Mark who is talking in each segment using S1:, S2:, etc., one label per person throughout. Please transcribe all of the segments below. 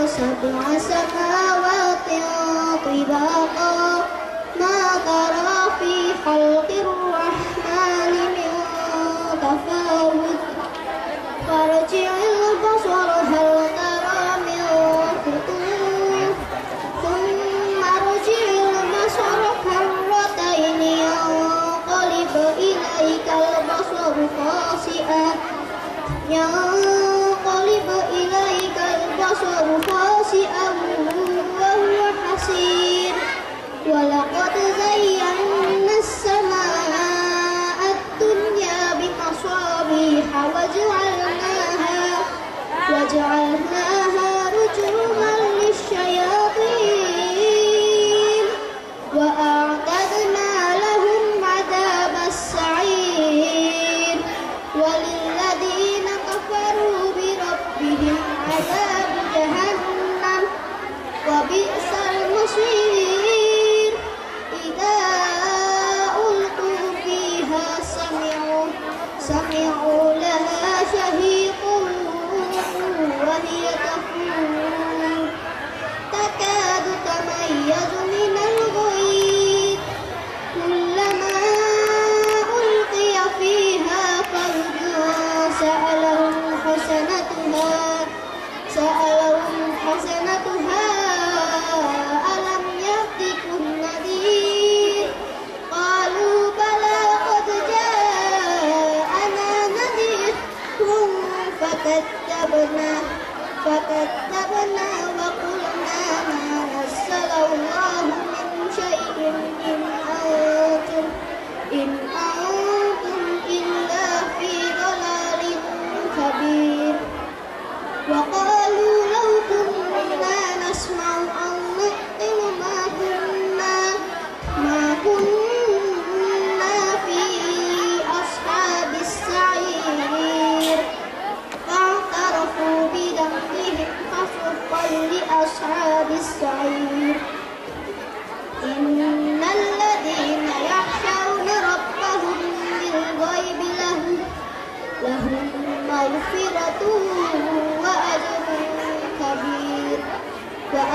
S1: سبع سماوات طباقا ما ترى في خلق الرحمن من تفاوت فارجع البصر هل ترى من فطور ثم ارجع البصر كرتين ينقلب إليك البصر خاسئا Maria da فكذبنا وقلنا ما نزل الله من شيء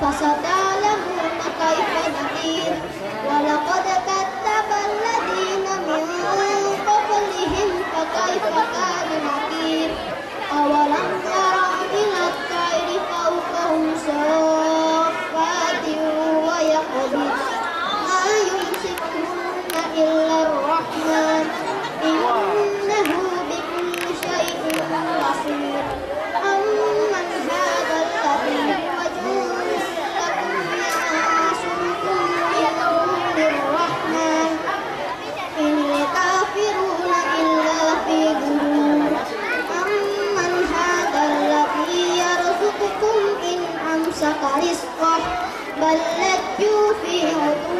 S1: Pasada بل لجوا في عتو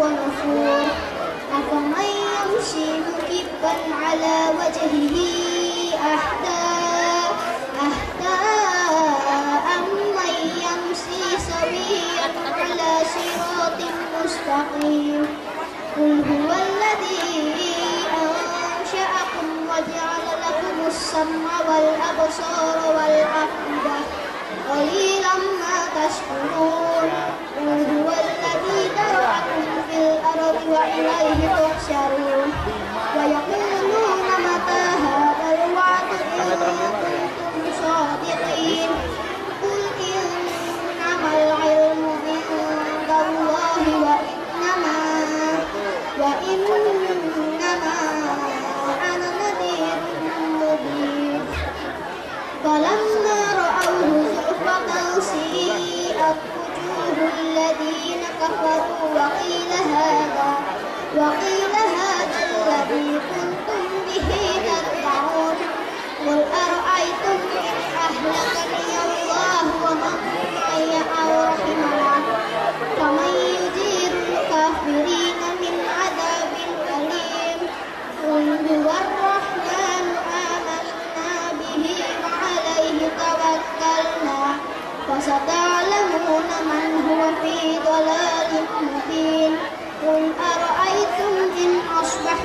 S1: ونفور. أفمن يمشي مكبا على وجهه أهدى؟ أهدى أمن يمشي سويا على صراط مستقيم؟ قل هو الذي أنشأكم وجعل السمع والأبصار والأفئدة. قليلا ما تشكرون. وإليه تحشرون ويقولون متى هذا الوعد إن ستعلمون من هو في ضلال مبين. قل أرأيتم إن أصبح